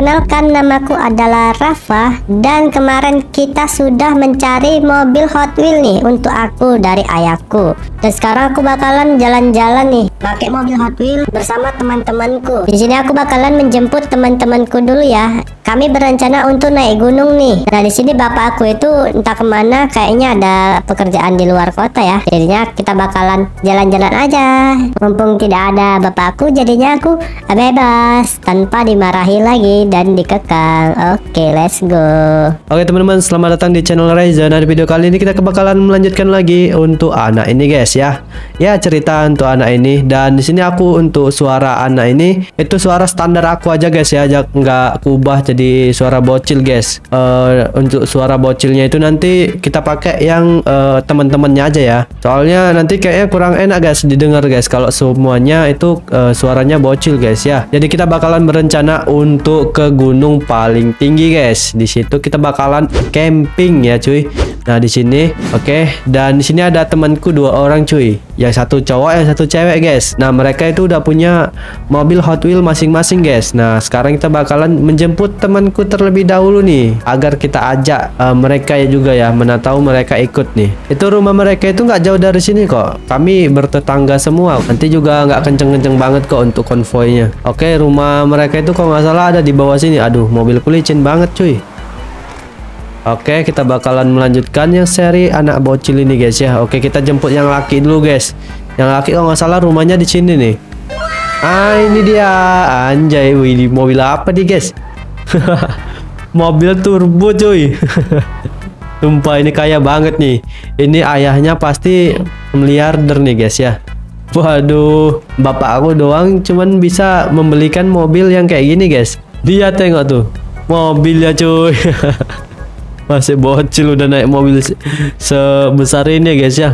perkenalkan namaku adalah Rafa dan kemarin kita sudah mencari mobil Hot Wheel nih untuk aku dari ayahku. Dan sekarang aku bakalan jalan-jalan nih pakai mobil Hot Wheel bersama teman-temanku. Di sini aku bakalan menjemput teman-temanku dulu ya. Kami berencana untuk naik gunung nih. Nah di sini bapak aku itu entah ke mana kayaknya ada pekerjaan di luar kota ya. Jadinya kita bakalan jalan-jalan aja. Mumpung tidak ada bapakku jadinya aku bebas tanpa dimarahi lagi dan dikekang. Oke, let's go. Oke teman-teman, selamat datang di channel Reza. Nah di video kali ini kita bakalan melanjutkan lagi untuk anak ini guys ya. Ya cerita untuk anak ini dan di sini aku untuk suara anak ini itu suara standar aku aja guys ya, nggak kubah jadi suara bocil guys. Uh, untuk suara bocilnya itu nanti kita pakai yang uh, teman-temannya aja ya. Soalnya nanti kayaknya kurang enak guys didengar guys kalau semuanya itu uh, suaranya bocil guys ya. Jadi kita bakalan berencana untuk ke gunung paling tinggi guys. Di situ kita bakalan camping ya cuy. Nah di sini oke okay. dan di sini ada temanku dua orang cuy. Yang satu cowok yang satu cewek guys. Nah mereka itu udah punya mobil Hot Wheel masing-masing guys. Nah sekarang kita bakalan menjemput temanku terlebih dahulu nih agar kita ajak uh, mereka ya juga ya mana tahu mereka ikut nih. Itu rumah mereka itu nggak jauh dari sini kok. Kami bertetangga semua. Nanti juga nggak kenceng-kenceng banget kok untuk konvoynya. Oke okay, rumah mereka itu kalau nggak salah ada di bawah sini. Aduh mobilku licin banget cuy. Oke, kita bakalan melanjutkan yang seri anak bocil ini guys ya. Oke, kita jemput yang laki dulu guys. Yang laki kalau nggak salah rumahnya di sini nih. Ah, ini dia. Anjay, wih, mobil apa nih guys? mobil turbo cuy. Sumpah ini kaya banget nih. Ini ayahnya pasti miliarder nih guys ya. Waduh, bapak aku doang cuman bisa membelikan mobil yang kayak gini guys. Dia tengok tuh, mobilnya cuy. Masih bocil udah naik mobil se sebesar ini ya guys ya.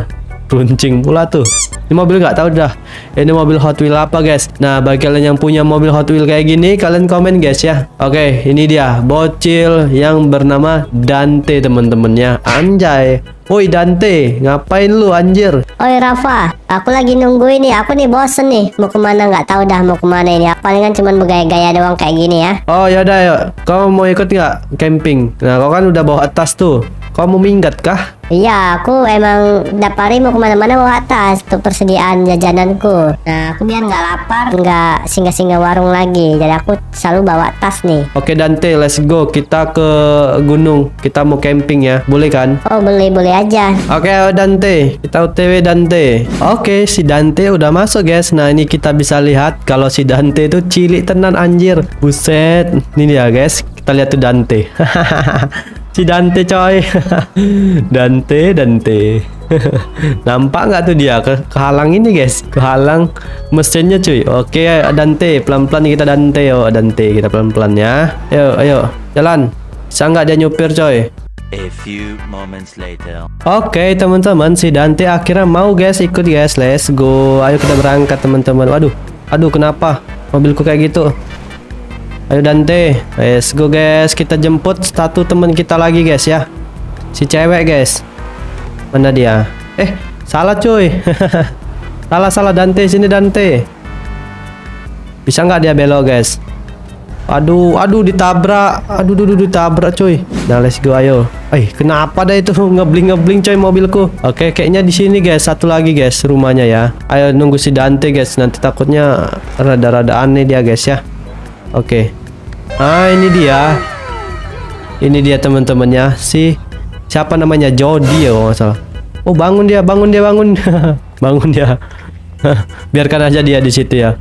Runcing pula tuh. Ini mobil nggak tahu dah. Ini mobil Hot Wheel apa guys? Nah bagi kalian yang punya mobil Hot Wheel kayak gini, kalian komen guys ya. Oke, ini dia bocil yang bernama Dante teman-temannya. Anjay. Woi Dante, ngapain lu anjir? Oi Rafa, aku lagi nunggu ini. Aku nih bosen nih. Mau ke mana nggak tahu dah mau ke mana ini. Palingan cuma bergaya-gaya doang kayak gini ya. Oh yaudah yuk. Kau mau ikut nggak camping? Nah kau kan udah bawa tas tuh. Kau mau minggat kah? Iya, aku emang dapet hari mau ke mana-mana bawa tas untuk persediaan jajananku. Nah, aku biar nggak lapar, nggak singgah-singgah warung lagi. Jadi aku selalu bawa tas nih. Oke Dante, let's go. Kita ke gunung. Kita mau camping ya. Boleh kan? Oh, boleh, boleh aja. Oke, Dante. Kita OTW Dante. Oke, si Dante udah masuk guys. Nah, ini kita bisa lihat kalau si Dante itu cilik tenan anjir. Buset. Ini dia guys. Kita lihat tuh Dante. si Dante coy. Dante, Dante. Nampak nggak tuh dia ke kehalang ini guys? Kehalang mesinnya cuy. Oke, Dante, pelan-pelan kita Dante yo, Dante kita pelan-pelan ya. Ayo, ayo, jalan. Bisa nggak dia nyupir coy? A few moments later. Oke okay, teman-teman si Dante akhirnya mau guys ikut guys let's go ayo kita berangkat teman-teman waduh aduh kenapa mobilku kayak gitu ayo Dante let's go guys kita jemput satu teman kita lagi guys ya si cewek guys mana dia eh salah cuy salah salah Dante sini Dante bisa nggak dia belok guys Aduh, aduh ditabrak. Aduh, aduh, aduh ditabrak coy. Nah, let's go ayo. Eh, kenapa dah itu ngebling-ngebling coy mobilku? Oke, kayaknya di sini guys, satu lagi guys rumahnya ya. Ayo nunggu si Dante guys, nanti takutnya rada-rada aneh dia guys ya. Oke. Ah, ini dia. Ini dia teman-temannya si siapa namanya Jody ya kalau salah. Oh, bangun dia, bangun dia, bangun. bangun dia. Biarkan aja dia di situ ya.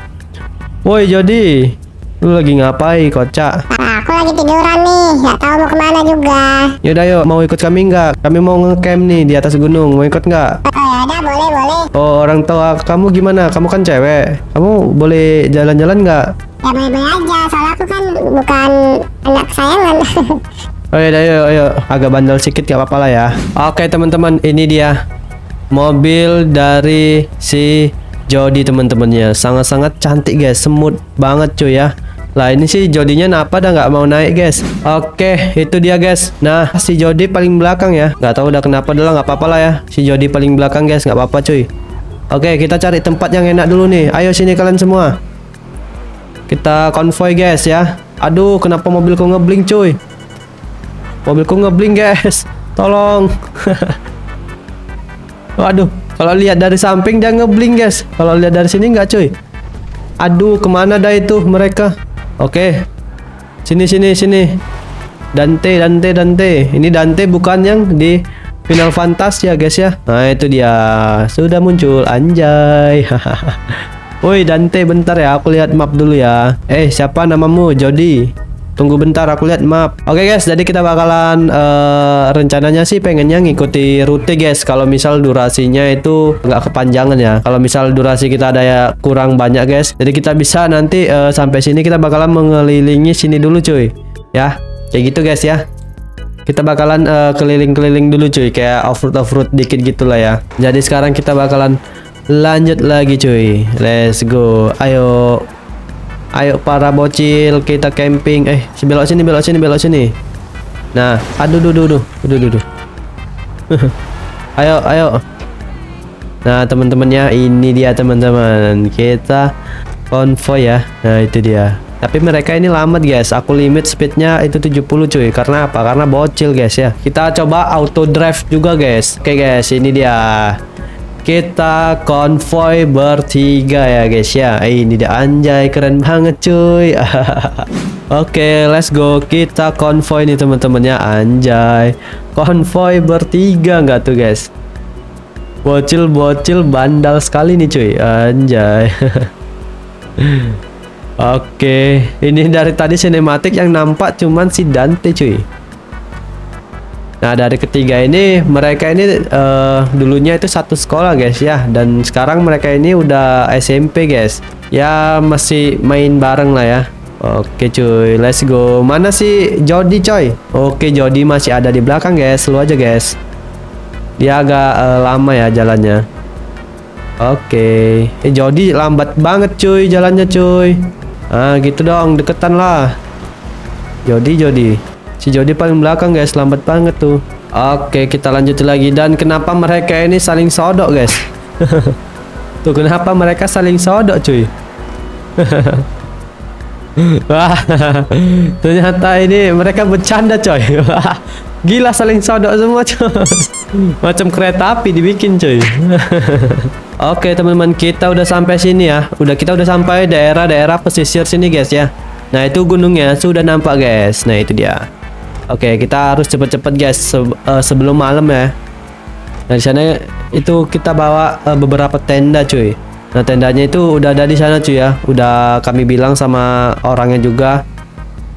Woi, Jody. Lu lagi ngapain, kocak? Nah, aku lagi tiduran nih, nggak tahu mau ke mana juga. Yaudah yuk, mau ikut kami nggak? Kami mau ngecamp nih di atas gunung, mau ikut nggak? Ya boleh boleh. Oh orang tua kamu gimana? Kamu kan cewek, kamu boleh jalan-jalan nggak? Ya boleh boleh aja, soalnya aku kan bukan anak kesayangan. oh ya, ayo, ayo, agak bandel sedikit gak apa-apa lah ya. Oke teman-teman, ini dia mobil dari si Jody teman-temannya sangat-sangat cantik guys semut banget cuy ya lah ini sih Jodinya apa dah nggak mau naik guys Oke itu dia guys Nah si Jody paling belakang ya nggak tahu udah kenapa dulu nggak apa-apa lah ya Si Jody paling belakang guys nggak apa-apa cuy Oke kita cari tempat yang enak dulu nih Ayo sini kalian semua Kita konvoy guys ya Aduh, kenapa mobilku ngeblink cuy? Mobilku ngeblink guys. Tolong. Waduh, kalau lihat dari samping dia ngeblink guys. Kalau lihat dari sini nggak cuy? Aduh, ke mana dah itu mereka? Oke, sini sini sini. Dante, Dante, Dante. Ini Dante bukan yang di Final Fantasy ya guys ya. Nah itu dia sudah muncul anjay. Woi Dante bentar ya aku lihat map dulu ya. Eh siapa namamu Jody? Tunggu bentar aku lihat map. Oke guys, jadi kita bakalan uh, rencananya sih pengennya ngikuti rute guys. Kalau misal durasinya itu nggak kepanjangan ya. Kalau misal durasi kita ada ya kurang banyak guys. Jadi kita bisa nanti uh, sampai sini kita bakalan mengelilingi sini dulu cuy. Ya, kayak gitu guys ya kita bakalan keliling keliling-keliling dulu cuy kayak off-road off-road dikit gitulah ya jadi sekarang kita bakalan lanjut lagi cuy let's go ayo ayo para bocil kita camping. Eh belok sini belok sini belok sini. Nah aduh duh duh duh duh duh, duh. ayo ayo. Nah teman-temannya ini dia teman-teman. Kita konvoy ya. Nah itu dia. Tapi mereka ini lambat guys. Aku limit speednya itu 70 cuy. Karena apa? Karena bocil guys ya. Kita coba auto drive juga guys. Oke guys ini dia kita konvoy bertiga ya guys ya. Eh, ini dia. Anjay keren banget cuy. Oke let's go. Kita konvoy nih teman-temannya anjay. Konvoy bertiga nggak tuh guys? Bocil-bocil bandal sekali nih cuy. Anjay. Oke, ini dari tadi sinematik yang nampak cuman si Dante cuy. Nah dari ketiga ini mereka ini uh, dulunya itu satu sekolah guys ya dan sekarang mereka ini udah SMP guys. Ya masih main bareng lah ya. Oke cuy, let's go. Mana sih Jody coy? Oke Jody masih ada di belakang guys, lu aja guys. Dia agak uh, lama ya jalannya. Oke, eh Jody lambat banget cuy jalannya cuy. Ah gitu dong deketan lah Jody Jody Si Jody paling belakang guys. Lambat banget tuh. Oke kita lanjut lagi. Dan kenapa mereka ini saling sodok guys? Tuh kenapa mereka saling sodok cuy? Wah Ternyata ini mereka bercanda coy. Gila saling sodok semua coy. Macam kereta api dibikin coy Oke teman-teman kita udah sampai sini ya. Udah kita udah sampai daerah-daerah pesisir sini guys ya. Nah itu gunungnya sudah nampak guys. Nah itu dia Oke kita harus cepet-cepet guys se uh, sebelum malam ya. Nah di sana itu kita bawa uh, beberapa tenda cuy. Nah tendanya itu udah ada di sana cuy ya. Udah kami bilang sama orangnya juga.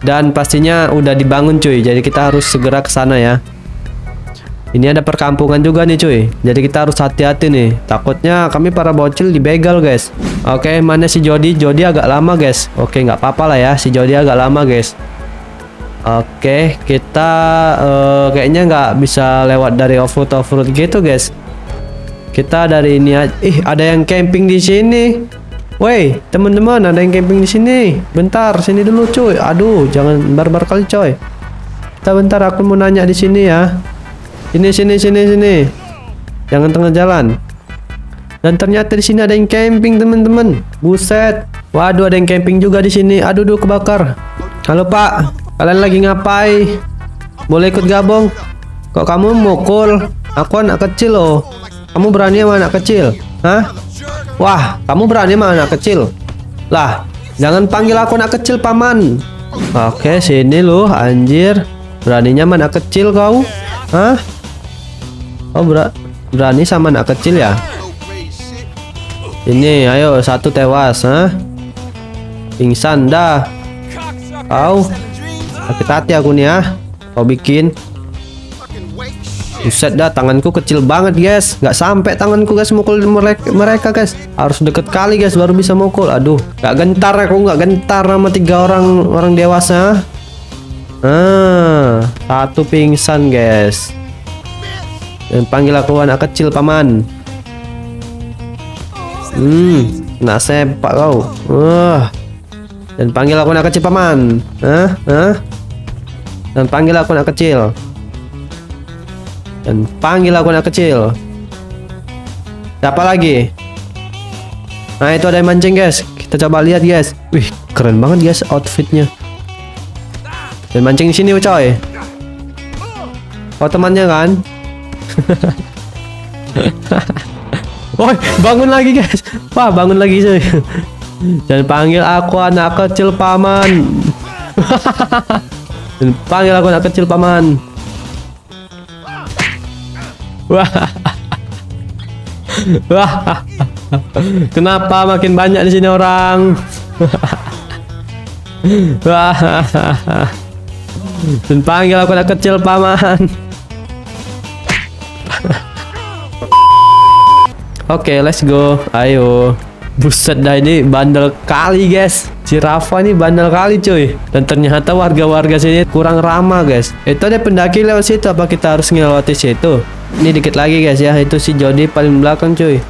Dan pastinya udah dibangun cuy. Jadi kita harus segera ke sana ya. Ini ada perkampungan juga nih cuy. Jadi kita harus hati-hati nih. Takutnya kami para bocil dibegal guys. Oke mana si Jody? Jody agak lama guys. Oke nggak apa-apa lah ya. Si Jody agak lama guys Oke kita uh, Kayaknya nggak bisa lewat dari off-road off-road gitu guys Kita dari ini aja Ih ada yang camping di sini Woi teman-teman ada yang camping di sini Bentar sini dulu cuy Aduh jangan barbar kali coy Kita bentar aku mau nanya di sini ya Sini sini sini sini. Jangan tengah jalan. Dan ternyata di sini ada yang camping teman-teman. Buset. Waduh ada yang camping juga di sini. Aduh duh kebakar. Halo Pak. Kalian lagi ngapain? Boleh ikut gabung? Kok kamu mukul? Aku anak kecil loh. Kamu berani sama anak kecil? Hah? Wah, kamu berani sama anak kecil? Lah, jangan panggil aku anak kecil paman. Oke, sini loh, anjir. Beraninya mana kecil kau? Hah? Oh ber berani sama anak kecil ya? Ini ayo satu tewas, ha? Pingsan dah. Kau sakit hati aku nih ya. Kau bikin. Buset dah tanganku kecil banget guys Gak sampai tanganku guys mukul mereka, mereka guys Harus deket kali guys baru bisa mukul Aduh gak gentar aku gak gentar sama tiga orang orang dewasa Ah, Satu pingsan guys dan panggil aku anak kecil paman. Hmm, nak sepak kau. Wah. Dan panggil aku anak kecil paman. Hah? Hah? Dan panggil aku anak kecil. Dan panggil aku anak kecil. Siapa lagi? Nah itu ada yang mancing guys. Kita coba lihat guys. Wih keren banget guys outfitnya. Dan mancing di sini coy. Oh temannya kan? Woi bangun lagi guys. Wah bangun lagi coy. Dan panggil aku anak kecil paman. Dan panggil aku anak kecil paman. Wah. Wah. Kenapa makin banyak di sini orang? Wah. Dan panggil aku anak kecil paman. Oke, let's go. Ayo. Buset dah ini bandel kali, guys. Si Rafa ini bandel kali, cuy. Dan ternyata warga-warga sini kurang ramah, guys. Itu ada pendaki lewat situ. Apa kita harus ngelewati situ? Ini dikit lagi, guys ya. Itu si Jody paling belakang, cuy.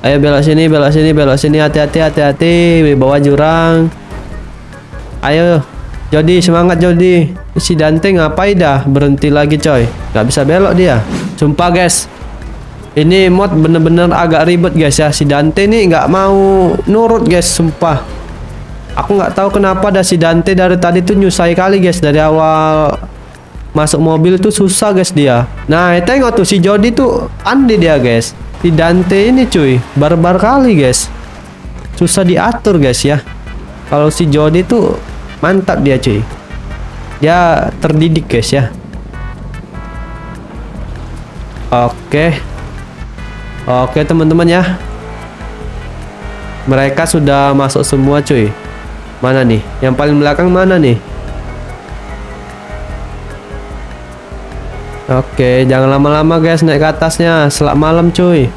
Ayo belok sini, belok sini, belok sini. Hati-hati, hati-hati. Bawa jurang. Ayo, Jody semangat Jody. Si Dante ngapain dah? Berhenti lagi coy. Gak bisa belok dia. Sumpah guys. Ini mod bener-bener agak ribet guys ya. Si Dante nih nggak mau nurut guys. Sumpah. Aku nggak tahu kenapa dah si Dante dari tadi tuh nyusai kali guys dari awal masuk mobil tuh susah guys dia. Nah tengok tuh si Jody tuh andi dia guys. Si Dante ini cuy barbar kali guys. Susah diatur guys ya. Kalau si Jody tuh mantap dia cuy dia terdidik guys ya oke oke teman-teman ya mereka sudah masuk semua cuy mana nih yang paling belakang mana nih Oke, jangan lama-lama guys naik ke atasnya. Selak malam cuy.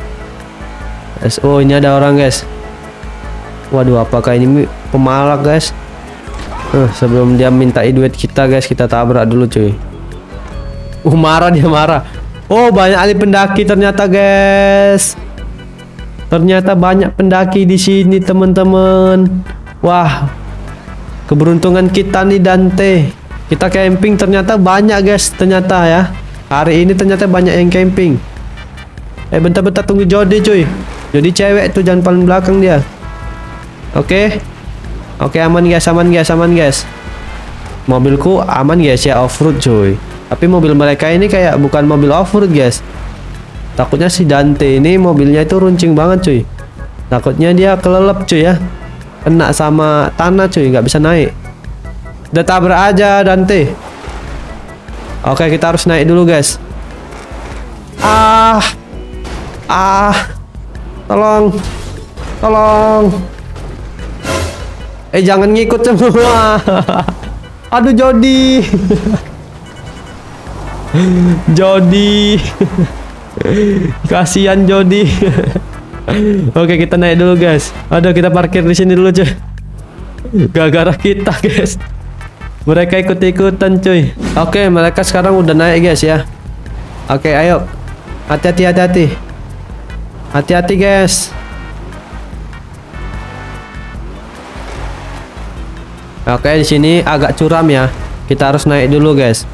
Oh ini ada orang guys. Waduh, apakah ini pemalak guys? Uh, sebelum dia minta duit kita guys, kita tabrak dulu cuy. Uh, marah dia marah. Oh, banyak ahli pendaki ternyata guys. Ternyata banyak pendaki di sini teman-teman. Wah, keberuntungan kita nih Dante. Kita camping ternyata banyak guys, ternyata ya. Hari ini ternyata banyak yang camping. Eh bentar-bentar tunggu Jody cuy. Jody cewek tuh jangan paling belakang dia. Oke. Oke aman guys, aman guys, aman guys. Mobilku aman guys ya off-road cuy. Tapi mobil mereka ini kayak bukan mobil off-road guys. Takutnya si Dante ini mobilnya itu runcing banget cuy. Takutnya dia kelelep cuy ya. Kena sama tanah cuy, nggak bisa naik. Udah tabrak aja Dante. Oke, kita harus naik dulu, guys. Ah. Ah. Tolong. Tolong. Eh, jangan ngikut semua. Aduh, Jody. Jody. Kasihan Jody. Oke, kita naik dulu, guys. Aduh, kita parkir di sini dulu, cuy. Gara-gara kita, guys. Mereka ikut-ikutan cuy Oke mereka sekarang udah naik guys ya Oke ayo Hati-hati hati-hati Hati-hati guys Oke di sini agak curam ya Kita harus naik dulu guys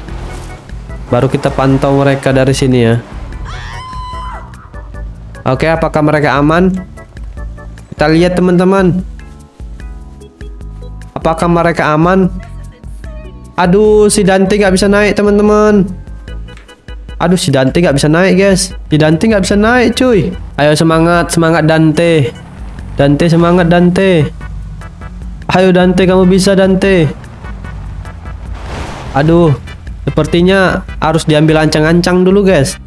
Baru kita pantau mereka dari sini ya Oke apakah mereka aman Kita lihat teman-teman Apakah mereka aman Aduh, si Dante nggak bisa naik, teman-teman. Aduh, si Dante nggak bisa naik, guys. Si Dante nggak bisa naik, cuy. Ayo semangat, semangat Dante. Dante semangat Dante. Ayo Dante, kamu bisa Dante. Aduh, sepertinya harus diambil ancang-ancang dulu, guys.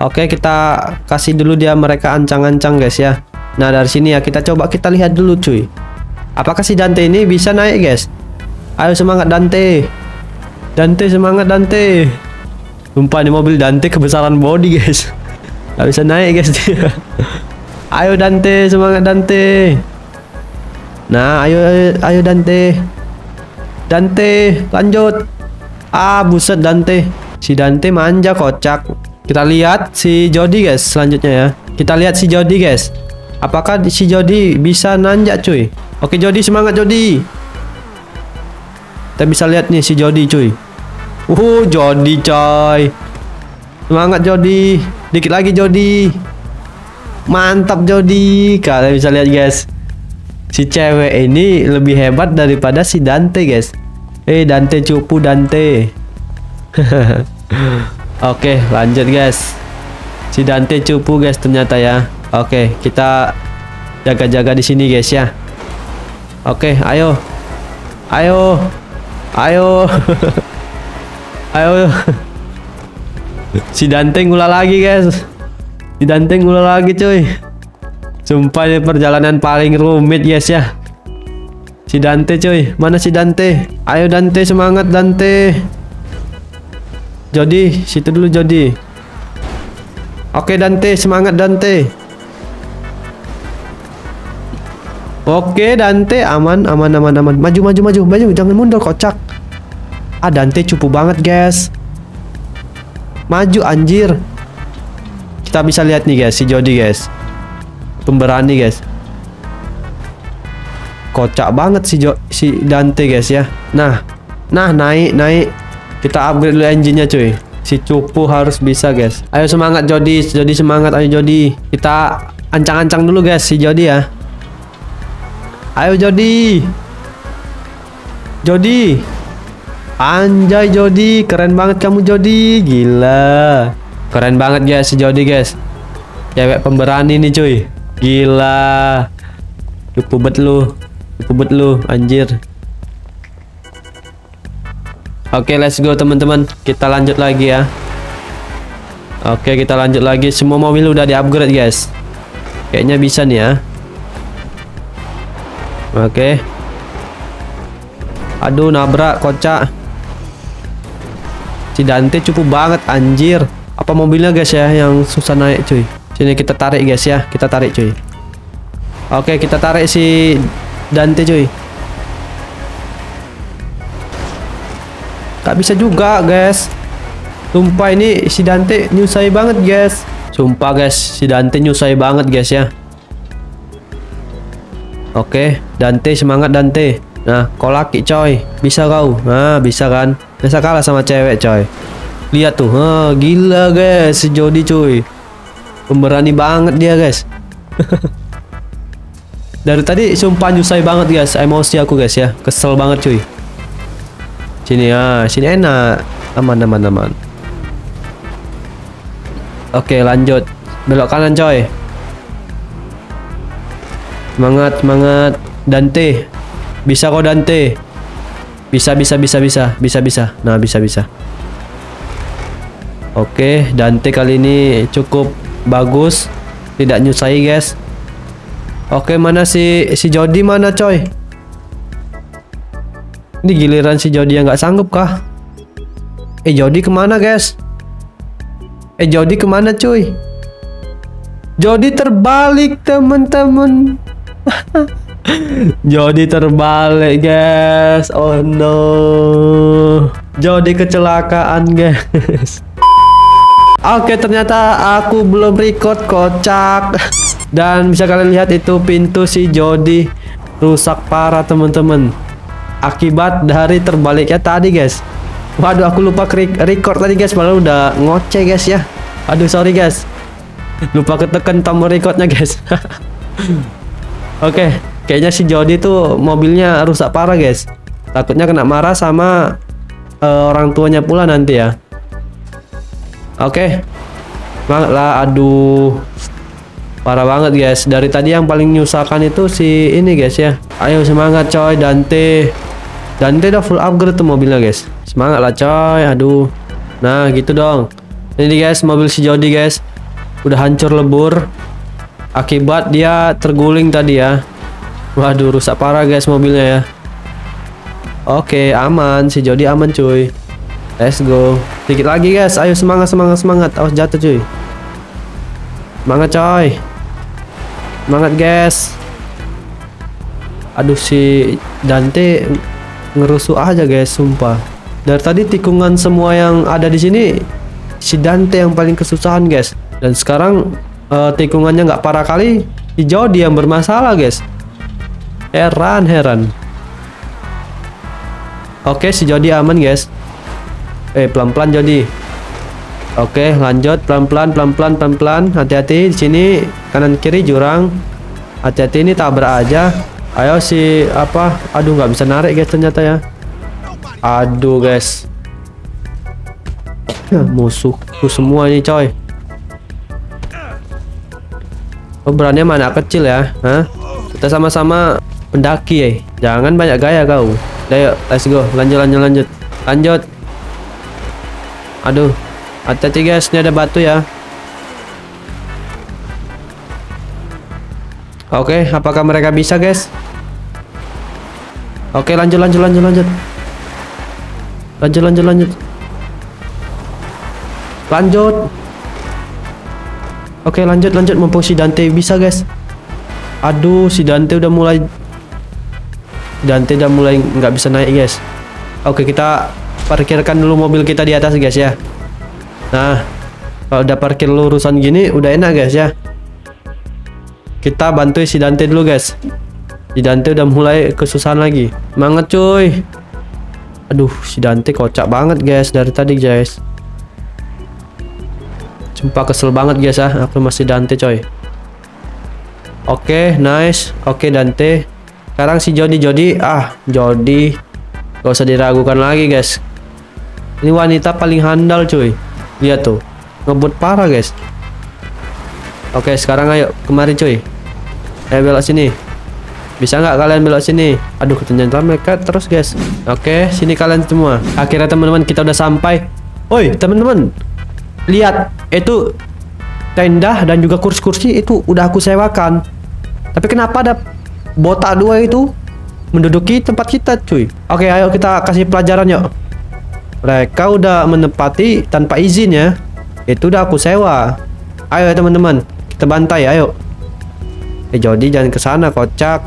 Oke, kita kasih dulu dia mereka ancang-ancang, guys ya. Nah, dari sini ya kita coba kita lihat dulu, cuy. Apakah si Dante ini bisa naik, guys? Ayo semangat Dante. Dante semangat Dante. Sumpah di mobil Dante kebesaran body guys. Gak bisa naik guys dia. Ayo Dante semangat Dante. Nah ayo ayo, ayo Dante. Dante lanjut. Ah buset Dante. Si Dante manja kocak. Kita lihat si Jody guys selanjutnya ya. Kita lihat si Jody guys. Apakah si Jody bisa nanjak cuy? Oke Jody semangat Jody. Kita bisa lihat nih si Jody cuy. Uh, Jody coy. Semangat Jody. Dikit lagi Jody. Mantap Jody. Kalian bisa lihat guys. si cewek ini lebih hebat daripada si Dante guys eh Dante cupu Dante. Oke lanjut guys. Si Dante cupu guys ternyata ya. Oke kita jaga-jaga di sini guys ya. Oke ayo. Ayo. Ayo. Ayo. Si Dante ngula lagi guys. Si Dante ngula lagi cuy. Sumpah ini perjalanan paling rumit guys ya Si Dante cuy Mana si Dante? Ayo Dante semangat Dante. Jody Situ dulu Jody. Oke Dante semangat Dante. Oke Dante aman aman aman aman. Maju maju maju maju. Jangan mundur kocak. Ah Dante cupu banget guys. Maju anjir. Kita bisa lihat nih guys Si Jody guys. Pemberani guys kocak banget si jo si Dante guys ya. Nah nah naik naik. Kita upgrade dulu engine-nya cuy. Si cupu harus bisa guys. Ayo semangat Jody. Jody semangat. Ayo Jody. Kita ancang-ancang dulu guys si Jody ya. Ayo Jody. Jody. Anjay Jody. Keren banget kamu Jody. Gila. Keren banget guys si Jody guys. Cewek pemberani nih cuy. Gila. Pubet lu. Pubet lu anjir. Oke, let's go teman-teman. Kita lanjut lagi ya. Oke, kita lanjut lagi. Semua mobil udah di-upgrade, guys. Kayaknya bisa nih ya. Oke. Aduh, nabrak kocak. Si Dante cukup banget anjir. Apa mobilnya guys ya yang susah naik cuy? Sini kita tarik guys ya, kita tarik cuy. Oke, kita tarik si Dante cuy. Gak bisa juga guys. Sumpah ini si Dante nyusai banget guys. Sumpah guys, si Dante nyusai banget guys ya. Oke, Dante semangat Dante. Nah, kau laki coy, bisa kau. Nah, bisa kan? Bisa kalah sama cewek coy. Lihat tuh, ha, gila guys si Jody cuy. Pemberani banget dia guys Dari tadi sumpah nyusai banget guys. Emosi aku guys ya. Kesel banget cuy. Sini ya Sini enak. Aman aman aman. Oke lanjut. Belok kanan coy. Semangat semangat. Dante. Bisa kok Dante. Bisa bisa bisa bisa. Bisa bisa. Nah bisa bisa. Oke Dante kali ini cukup bagus. Tidak nyusai guys oke mana si si Jody mana coy? Ini giliran si Jody yang nggak sanggup kah? Eh Jody ke mana guys? Eh Jody ke mana cuy? Jody terbalik teman-teman Jody terbalik guys. Oh no. Jody kecelakaan guys. Oke ternyata aku belum record kocak Dan bisa kalian lihat itu pintu si Jody Rusak parah teman-teman. Akibat dari terbaliknya tadi guys. Waduh aku lupa record tadi guys. Malah udah ngoceh guys ya. Aduh sorry guys. Lupa ketekan tombol recordnya guys. Oke Kayaknya si Jody tuh mobilnya rusak parah guys. Takutnya kena marah sama uh, orang tuanya pula nanti ya. Oke. Okay. lah aduh. Parah banget guys. Dari tadi yang paling nyusahkan itu si ini guys ya. Ayo semangat coy Dante. Dante udah full upgrade tuh mobilnya guys. Semangat lah coy. Aduh. Nah, gitu dong. Ini guys mobil si Jody guys. Udah hancur lebur. Akibat dia terguling tadi ya. Waduh, rusak parah guys mobilnya ya. Oke, aman. Si Jody aman cuy. Let's go. Sedikit lagi guys. Ayo semangat semangat semangat. Awas jatuh cuy. Semangat coy. Semangat guys. Aduh si Dante ngerusuh aja guys, sumpah. Dari tadi tikungan semua yang ada di sini si Dante yang paling kesusahan guys. Dan sekarang uh, tikungannya nggak parah kali, hijau dia yang bermasalah guys. Heran heran. Oke si Jody aman guys eh pelan-pelan jadi oke lanjut pelan-pelan pelan-pelan pelan-pelan hati-hati di sini kanan kiri jurang hati-hati ini tabrak aja Ayo si apa? Aduh nggak bisa narik guys ternyata ya. Aduh guys. Musuhku semua ini coy. Oh berani mana kecil ya? Hah? Kita sama-sama pendaki ya. Jangan banyak gaya kau. Ayo, let's go. Lanjut, lanjut, lanjut. Lanjut. Aduh. Hati-hati guys, ini ada batu ya. Oke, apakah mereka bisa guys? Oke, lanjut, lanjut, lanjut, lanjut. Lanjut, lanjut, lanjut. Lanjut. Oke, lanjut, lanjut. Mumpung si Dante bisa guys. Aduh, si Dante udah mulai Dante udah mulai nggak bisa naik guys. Oke kita parkirkan dulu mobil kita di atas guys ya. Nah kalau udah parkir lurusan gini udah enak guys ya. Kita bantu si Dante dulu guys. Si Dante udah mulai kesusahan lagi. Semangat cuy. Aduh si Dante kocak banget guys dari tadi guys. Sumpah kesel banget guys ya. Aku masih Dante coy. Oke nice. Oke Dante. Sekarang si Jody Jody ah Jody gak usah diragukan lagi guys. Ini wanita paling handal cuy. Lihat tuh ngebut parah guys. Oke sekarang ayo kemari cuy. Ayo belok sini. Bisa nggak kalian belok sini? Aduh ternyata mereka terus guys. Oke sini kalian semua. Akhirnya teman-teman kita udah sampai. Oi teman-teman lihat itu tenda dan juga kursi-kursi itu udah aku sewakan. Tapi kenapa ada botak dua itu menduduki tempat kita cuy oke ayo kita kasih pelajaran yuk mereka udah menempati tanpa izin ya. Itu udah aku sewa. Ayo teman-teman kita bantai ayo. Eh Jody jangan ke sana kocak.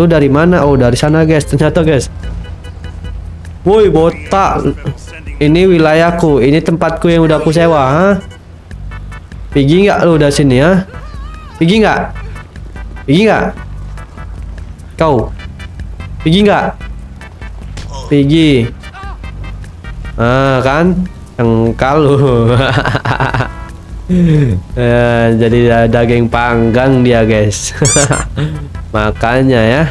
Lu dari mana? Oh dari sana guys. Ternyata guys. Woi botak. Ini wilayahku. Ini tempatku yang udah aku sewa ha? Pergi nggak lu dari sini ya pergi nggak? Pergi nggak? Kau. Pergi nggak? Pergi Ah kan? Engkau lu eh, Jadi daging panggang dia guys. Makanya ya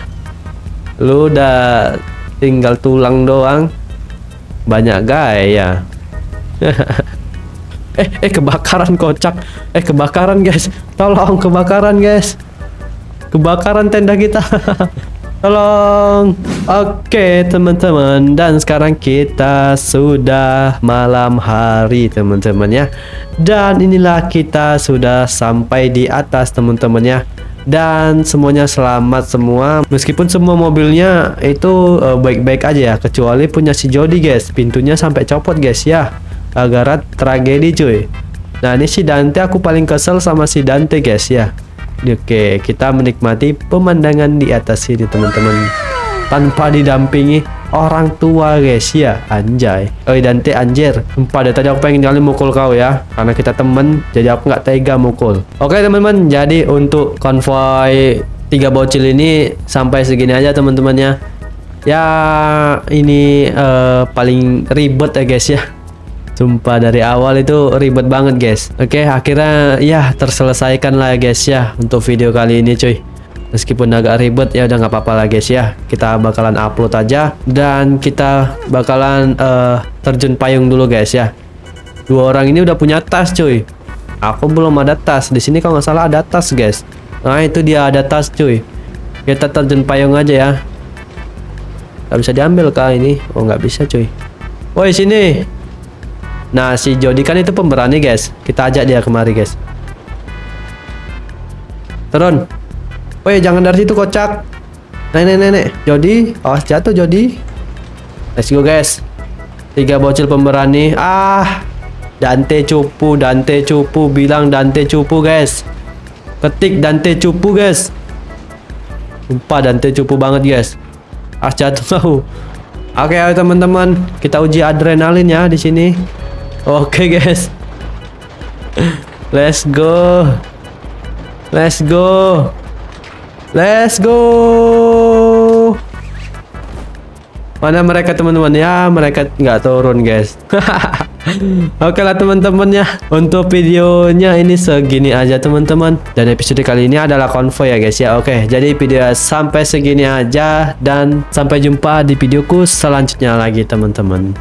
Lu udah tinggal tulang doang. Banyak gaya. Eh eh kebakaran kocak. Eh kebakaran guys. Tolong kebakaran guys. Kebakaran tenda kita tolong. Oke teman-teman. Dan sekarang kita sudah malam hari teman-teman ya. Dan inilah kita sudah sampai di atas teman-teman ya. Dan semuanya selamat semua. Meskipun semua mobilnya itu eh, baik-baik uh, aja ya. Kecuali punya si Jody guys. Pintunya sampai copot guys ya. Agar tragedi cuy. Nah ini si Dante. Aku paling kesel sama si Dante guys ya Oke, kita menikmati pemandangan di atas sini teman-teman. Tanpa didampingi orang tua guys ya anjay. Oi Dante anjir. Dari tadi aku pengen kali mukul kau ya karena kita temen jadi aku nggak tega mukul. Oke teman-teman jadi untuk konvoy tiga bocil ini sampai segini aja teman-teman ya. Ya ini uh, paling ribet ya guys ya Sumpah dari awal itu ribet banget guys. Oke akhirnya ya terselesaikan lah guys ya Untuk video kali ini cuy. Meskipun agak ribet ya udah nggak apa-apa lah guys ya. Kita bakalan upload aja Dan kita bakalan uh, terjun payung dulu guys ya. Dua orang ini udah punya tas cuy. Aku belum ada tas. Di sini kalau nggak salah ada tas guys. Nah itu dia ada tas cuy. Kita terjun payung aja ya. Gak bisa diambil kah ini. Oh nggak bisa cuy. Woi sini Nah si Jody kan itu pemberani guys. Kita ajak dia kemari guys. Turun. Woi jangan dari situ kocak. Nenek nenek Jody. Awas jatuh Jody. Let's go guys. Tiga bocil pemberani. Ah Dante cupu Dante cupu. Bilang Dante cupu guys. Ketik Dante cupu guys. Sumpah Dante cupu banget guys. Ah jatuh. Oke okay, teman-teman. Kita uji adrenalin ya di sini Oke okay, guys. Let's go. Let's go. Let's go. Mana mereka teman-teman ya? Mereka nggak turun guys. Oke lah teman-teman ya Untuk videonya ini segini aja teman-teman Dan episode kali ini adalah konvoy ya guys ya Oke jadi video sampai segini aja Dan sampai jumpa di videoku selanjutnya lagi teman-teman